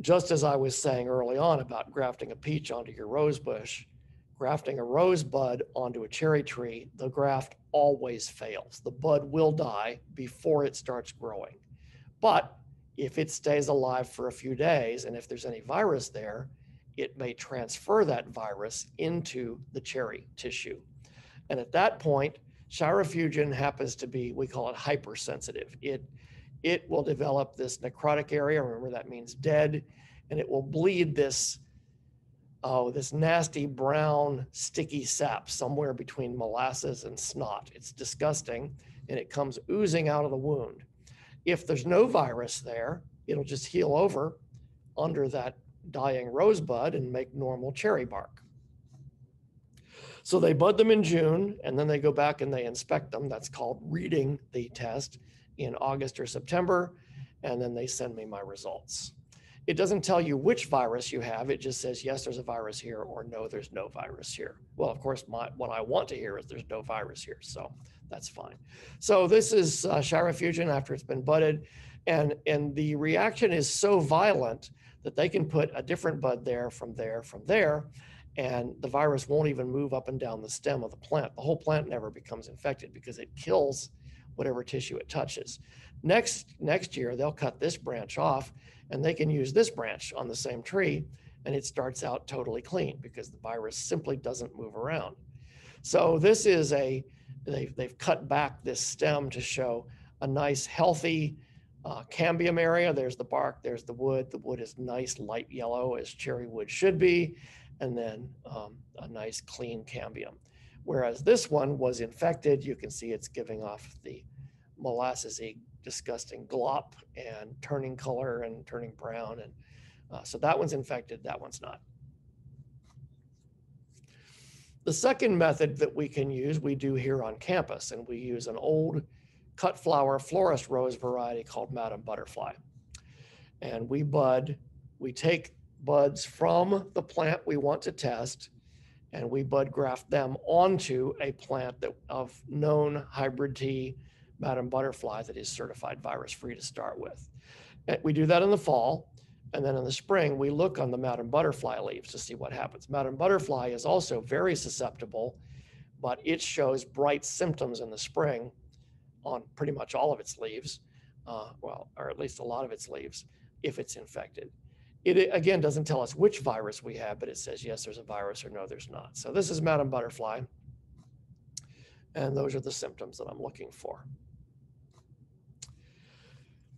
just as I was saying early on about grafting a peach onto your rose bush, grafting a rose bud onto a cherry tree, the graft always fails. The bud will die before it starts growing. But if it stays alive for a few days and if there's any virus there, it may transfer that virus into the cherry tissue. And at that point, Shirofugen happens to be, we call it hypersensitive. It, it will develop this necrotic area, remember that means dead, and it will bleed this, oh, this nasty brown sticky sap somewhere between molasses and snot. It's disgusting, and it comes oozing out of the wound. If there's no virus there, it'll just heal over under that dying rosebud and make normal cherry bark. So they bud them in June and then they go back and they inspect them. That's called reading the test in August or September. And then they send me my results. It doesn't tell you which virus you have. It just says, yes, there's a virus here or no, there's no virus here. Well, of course, my, what I want to hear is there's no virus here. So that's fine. So this is uh, fusion after it's been budded. And, and the reaction is so violent that they can put a different bud there from there from there and the virus won't even move up and down the stem of the plant. The whole plant never becomes infected because it kills whatever tissue it touches. Next, next year, they'll cut this branch off and they can use this branch on the same tree and it starts out totally clean because the virus simply doesn't move around. So this is a, they've, they've cut back this stem to show a nice healthy uh, cambium area. There's the bark, there's the wood. The wood is nice light yellow as cherry wood should be, and then um, a nice clean cambium. Whereas this one was infected, you can see it's giving off the molassesy, disgusting glop and turning color and turning brown. And uh, so that one's infected, that one's not. The second method that we can use, we do here on campus, and we use an old cut flower florist rose variety called Madame Butterfly. And we bud, we take buds from the plant we want to test, and we bud graft them onto a plant that of known hybrid tea Madame Butterfly that is certified virus free to start with. We do that in the fall, And then in the spring, we look on the Madame Butterfly leaves to see what happens. Madame Butterfly is also very susceptible, but it shows bright symptoms in the spring on pretty much all of its leaves, uh, well, or at least a lot of its leaves, if it's infected. It again doesn't tell us which virus we have, but it says yes, there's a virus or no, there's not. So this is Madame Butterfly. And those are the symptoms that I'm looking for.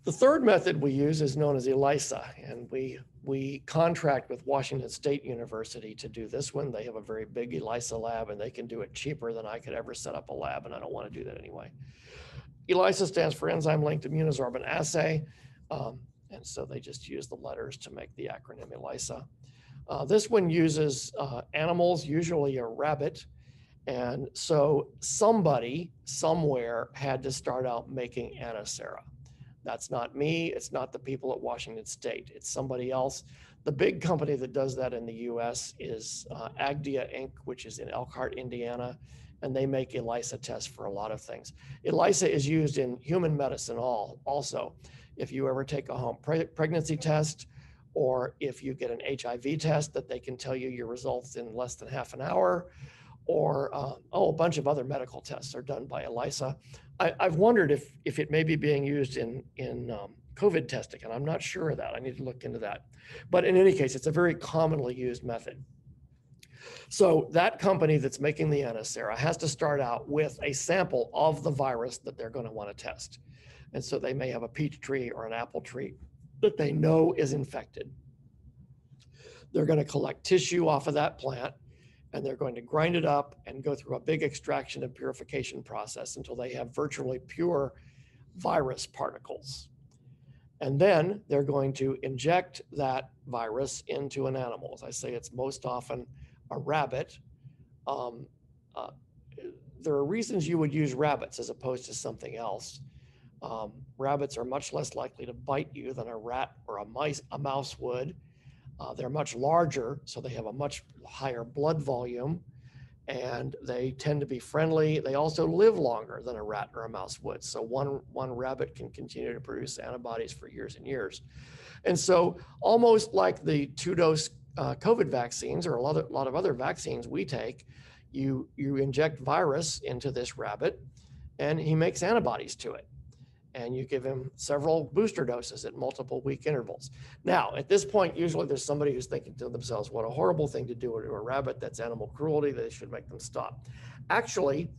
The third method we use is known as ELISA, and we we contract with Washington State University to do this one. They have a very big ELISA lab, and they can do it cheaper than I could ever set up a lab, and I don't want to do that anyway. ELISA stands for enzyme-linked immunosorbent assay, um, and so they just use the letters to make the acronym ELISA. Uh, this one uses uh, animals, usually a rabbit, and so somebody somewhere had to start out making Antisera. That's not me. It's not the people at Washington State. It's somebody else. The big company that does that in the US is uh, Agdia Inc., which is in Elkhart, Indiana, and they make ELISA tests for a lot of things. ELISA is used in human medicine all also. If you ever take a home pre- pregnancy test, or if you get an HIV test that they can tell you your results in less than half an hour, or uh, oh, a bunch of other medical tests are done by ELISA. I, have wondered if if it may be being used in in um, COVID testing, and I'm not sure of that. I need to look into that. But in any case, it's a very commonly used method. So that company that's making the Antisera has to start out with a sample of the virus that they're going to want to test. And so they may have a peach tree or an apple tree that they know is infected. They're going to collect tissue off of that plant and they're going to grind it up and go through a big extraction and purification process until they have virtually pure virus particles. And then they're going to inject that virus into an animal. As I say, it's most often a rabbit. Um, uh, there are reasons you would use rabbits as opposed to something else. Um, rabbits are much less likely to bite you than a rat or a, mice, a mouse would. Uh, they're much larger, so they have a much higher blood volume and they tend to be friendly. They also live longer than a rat or a mouse would. So one, one rabbit can continue to produce antibodies for years and years. And so almost like the two dose uh, COVID vaccines or a lot, of, a lot of other vaccines we take, you, you inject virus into this rabbit and he makes antibodies to it and you give him several booster doses at multiple week intervals. Now, at this point, usually there's somebody who's thinking to themselves, what a horrible thing to do to a rabbit. That's animal cruelty. They should make them stop. Actually,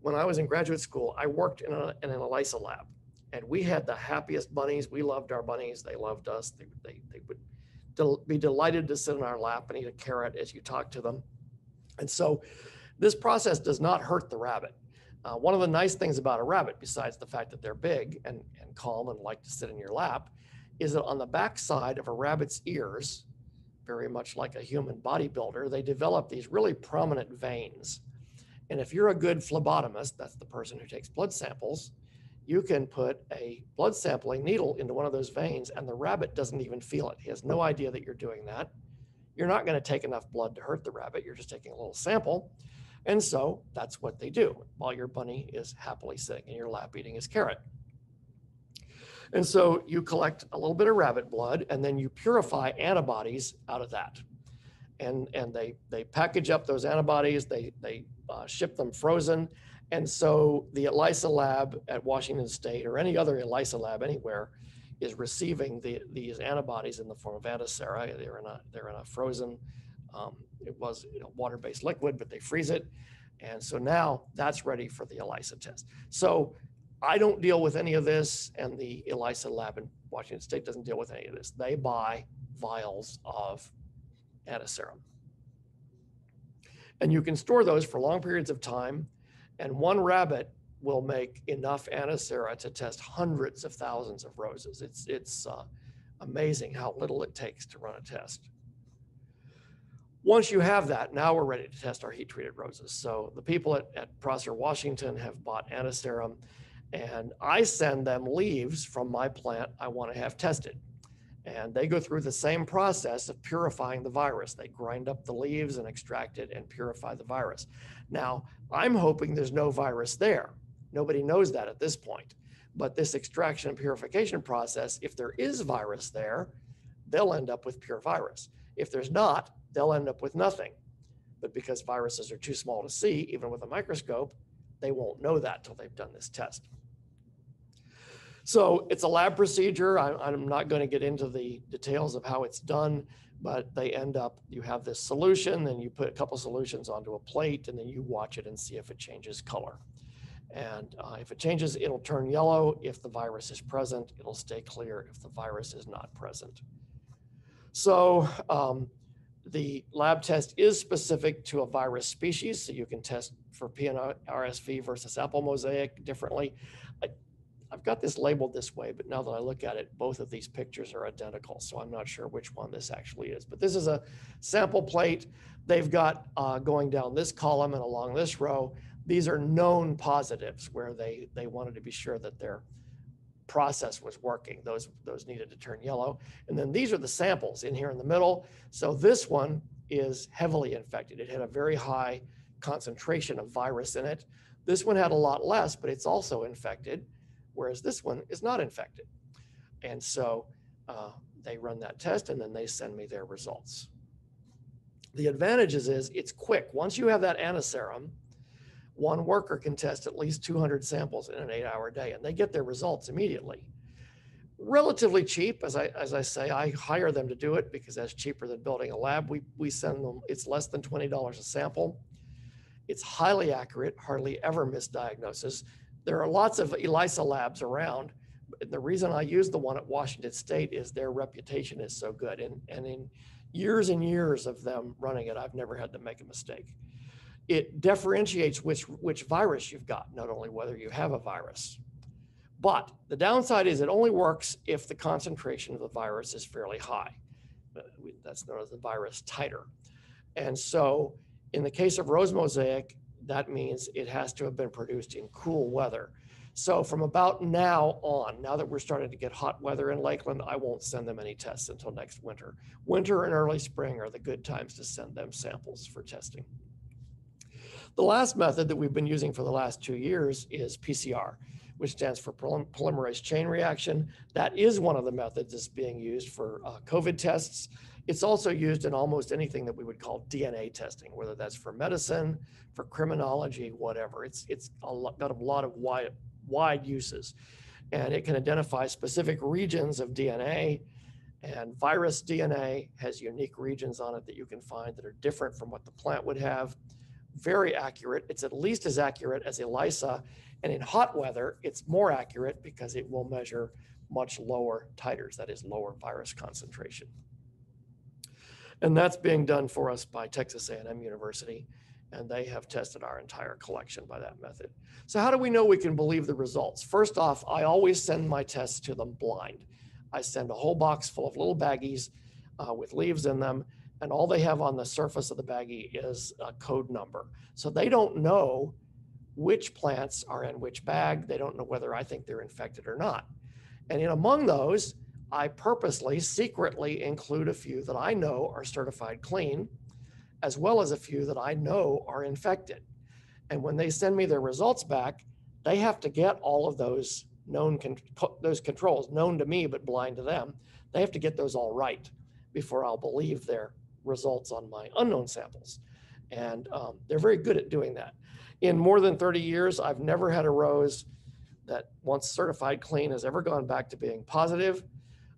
when I was in graduate school, I worked in, a, in an ELISA lab and we had the happiest bunnies. We loved our bunnies. They loved us. They, they, they would del- be delighted to sit in our lap and eat a carrot as you talk to them. And so this process does not hurt the rabbit. Uh, one of the nice things about a rabbit, besides the fact that they're big and, and calm and like to sit in your lap, is that on the back side of a rabbit's ears, very much like a human bodybuilder, they develop these really prominent veins. And if you're a good phlebotomist, that's the person who takes blood samples, you can put a blood sampling needle into one of those veins and the rabbit doesn't even feel it. He has no idea that you're doing that. You're not going to take enough blood to hurt the rabbit. You're just taking a little sample. And so that's what they do while your bunny is happily sitting in your lap eating his carrot. And so you collect a little bit of rabbit blood and then you purify antibodies out of that. And, and they, they package up those antibodies, they, they uh, ship them frozen. And so the ELISA lab at Washington State or any other ELISA lab anywhere is receiving the, these antibodies in the form of antisera. They're in a, they're in a frozen um, it was you know, water-based liquid, but they freeze it. And so now that's ready for the ELISA test. So I don't deal with any of this, and the ELISA lab in Washington State doesn't deal with any of this. They buy vials of antiserum. And you can store those for long periods of time. And one rabbit will make enough antisera to test hundreds of thousands of roses. It's, it's uh, amazing how little it takes to run a test. Once you have that, now we're ready to test our heat treated roses. So the people at, at Prosser Washington have bought antiserum and I send them leaves from my plant I want to have tested. And they go through the same process of purifying the virus. They grind up the leaves and extract it and purify the virus. Now, I'm hoping there's no virus there. Nobody knows that at this point. But this extraction and purification process, if there is virus there, they'll end up with pure virus. If there's not, they'll end up with nothing. But because viruses are too small to see, even with a microscope, they won't know that till they've done this test. So it's a lab procedure. I, I'm not going to get into the details of how it's done, but they end up, you have this solution, then you put a couple solutions onto a plate, and then you watch it and see if it changes color. And uh, if it changes, it'll turn yellow. If the virus is present, it'll stay clear if the virus is not present. So um, the lab test is specific to a virus species, so you can test for PNRSV versus apple mosaic differently. I, I've got this labeled this way, but now that I look at it, both of these pictures are identical, so I'm not sure which one this actually is. But this is a sample plate. They've got uh, going down this column and along this row, these are known positives where they, they wanted to be sure that their process was working. Those, those needed to turn yellow. And then these are the samples in here in the middle. So this one is heavily infected. It had a very high concentration of virus in it. This one had a lot less, but it's also infected, whereas this one is not infected. And so uh, they run that test and then they send me their results. The advantages is it's quick. Once you have that antiserum, one worker can test at least 200 samples in an eight hour day and they get their results immediately. Relatively cheap, as I, as I say, I hire them to do it because that's cheaper than building a lab. We, we send them, it's less than $20 a sample. It's highly accurate, hardly ever misdiagnosis. There are lots of ELISA labs around. The reason I use the one at Washington State is their reputation is so good. And, and in years and years of them running it, I've never had to make a mistake it differentiates which, which virus you've got, not only whether you have a virus. But the downside is it only works if the concentration of the virus is fairly high. Uh, that's known as the virus titer. And so in the case of rose mosaic, that means it has to have been produced in cool weather. So from about now on, now that we're starting to get hot weather in Lakeland, I won't send them any tests until next winter. Winter and early spring are the good times to send them samples for testing. The last method that we've been using for the last two years is PCR, which stands for polymerase chain reaction. That is one of the methods that's being used for uh, COVID tests. It's also used in almost anything that we would call DNA testing, whether that's for medicine, for criminology, whatever. It's it's a lot, got a lot of wide wide uses, and it can identify specific regions of DNA. And virus DNA has unique regions on it that you can find that are different from what the plant would have very accurate. It's at least as accurate as ELISA. And in hot weather, it's more accurate because it will measure much lower titers, that is lower virus concentration. And that's being done for us by Texas A&M University. And they have tested our entire collection by that method. So how do we know we can believe the results? First off, I always send my tests to them blind. I send a whole box full of little baggies uh, with leaves in them and all they have on the surface of the baggie is a code number. So they don't know which plants are in which bag. They don't know whether I think they're infected or not. And in among those, I purposely secretly include a few that I know are certified clean, as well as a few that I know are infected. And when they send me their results back, they have to get all of those known con- those controls known to me but blind to them. They have to get those all right before I'll believe their results on my unknown samples. And um, they're very good at doing that. In more than 30 years, I've never had a rose that once certified clean has ever gone back to being positive.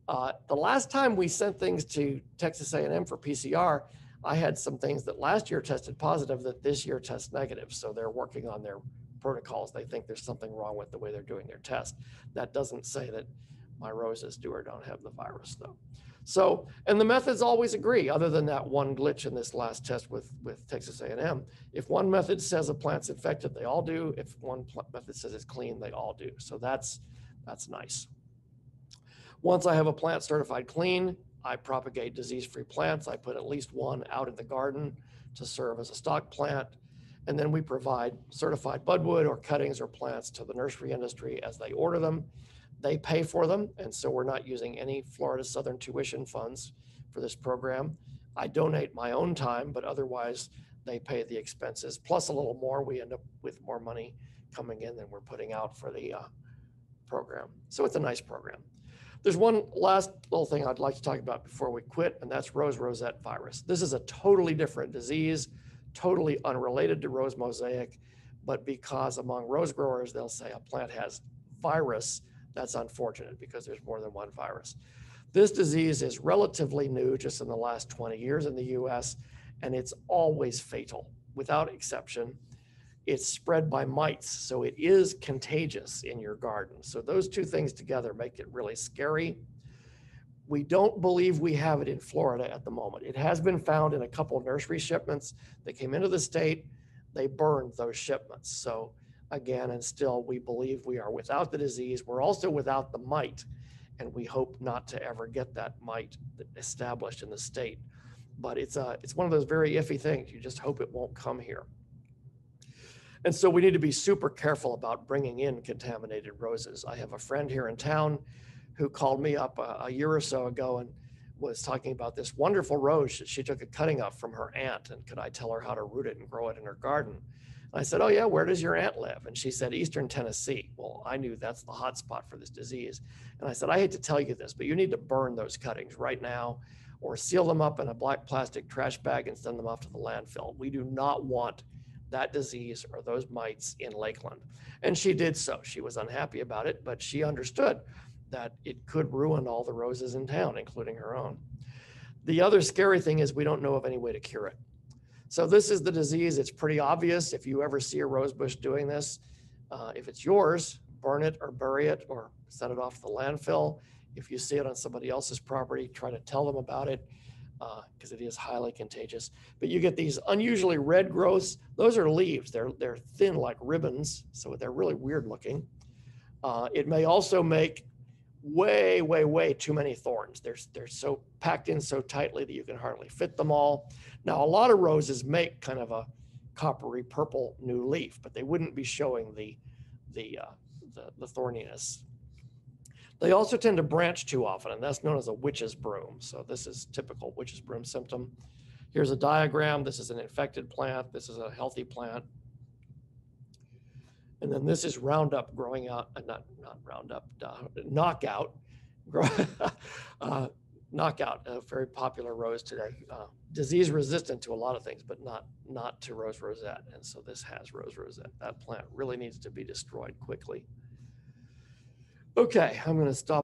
Uh, the last time we sent things to Texas A&M for PCR, I had some things that last year tested positive that this year test negative. So they're working on their protocols. They think there's something wrong with the way they're doing their test. That doesn't say that my roses do or don't have the virus though. So, and the methods always agree, other than that one glitch in this last test with, with Texas A&M. If one method says a plant's infected, they all do. If one method says it's clean, they all do. So that's, that's nice. Once I have a plant certified clean, I propagate disease-free plants. I put at least one out in the garden to serve as a stock plant. And then we provide certified budwood or cuttings or plants to the nursery industry as they order them they pay for them, and so we're not using any Florida Southern tuition funds for this program. I donate my own time, but otherwise they pay the expenses plus a little more. We end up with more money coming in than we're putting out for the uh, program. So it's a nice program. There's one last little thing I'd like to talk about before we quit, and that's rose rosette virus. This is a totally different disease, totally unrelated to rose mosaic, but because among rose growers, they'll say a plant has virus, that's unfortunate because there's more than one virus. This disease is relatively new, just in the last 20 years in the US, and it's always fatal without exception. It's spread by mites, so it is contagious in your garden. So those two things together make it really scary. We don't believe we have it in Florida at the moment. It has been found in a couple nursery shipments that came into the state. They burned those shipments. So again, and still, we believe we are without the disease. We're also without the mite, and we hope not to ever get that mite established in the state. But it's a, it's one of those very iffy things. You just hope it won't come here. And so we need to be super careful about bringing in contaminated roses. I have a friend here in town who called me up a, a year or so ago and was talking about this wonderful rose that she took a cutting of from her aunt and could I tell her how to root it and grow it in her garden? I said, Oh, yeah, where does your aunt live? And she said, Eastern Tennessee. Well, I knew that's the hot spot for this disease. And I said, I hate to tell you this, but you need to burn those cuttings right now or seal them up in a black plastic trash bag and send them off to the landfill. We do not want that disease or those mites in Lakeland. And she did so. She was unhappy about it, but she understood that it could ruin all the roses in town, including her own. The other scary thing is we don't know of any way to cure it. So this is the disease. It's pretty obvious if you ever see a rose bush doing this. Uh, if it's yours, burn it or bury it or send it off the landfill. If you see it on somebody else's property, try to tell them about it because uh, it is highly contagious. But you get these unusually red growths. Those are leaves. They're they're thin like ribbons, so they're really weird looking. Uh, it may also make way, way, way too many thorns. They're, they're so packed in so tightly that you can hardly fit them all. Now, a lot of roses make kind of a coppery purple new leaf, but they wouldn't be showing the, the, uh, the, the thorniness. They also tend to branch too often, and that's known as a witch's broom. So this is typical witch's broom symptom. Here's a diagram. This is an infected plant. This is a healthy plant. And then this is Roundup growing out, uh, not, not Roundup, uh, Knockout. uh, knockout, a very popular rose today. Uh, disease resistant to a lot of things, but not, not to rose rosette. And so this has rose rosette. That plant really needs to be destroyed quickly. Okay, I'm going to stop.